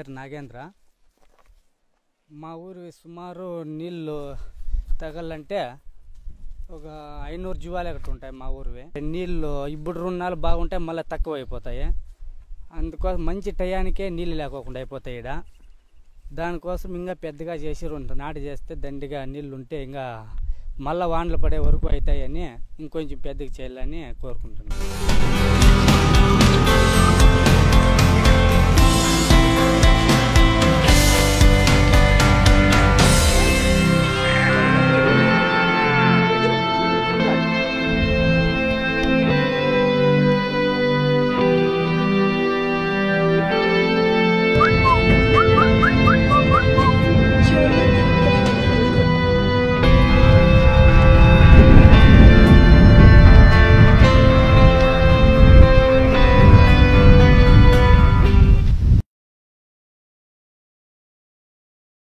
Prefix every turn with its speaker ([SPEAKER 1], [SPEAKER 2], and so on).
[SPEAKER 1] పేరు నాగేంద్ర. మా ఊరి సుమారు నీళ్ళు తగలంటే ఒక ఐనూరు జీవాలు ఒకటి ఉంటాయి మా ఊరివి. నీళ్ళు ఇప్పుడు రుణాలు బాగుంటాయి మళ్ళీ తక్కువ అయిపోతాయి. అందుకోసం మంచి టయానికే నీళ్ళు లేకోకుండా అయిపోతాయి ఈడ. దానికోసం ఇంకా పెద్దగా చేసి రెండు నాటు చేస్తే దండిగా నీళ్ళు ఉంటే ఇంకా మళ్ళీ వానలు పడే వరకు అవుతాయని ఇంకొంచెం పెద్దగా చేయాలని కోరుకుంటున్నాను.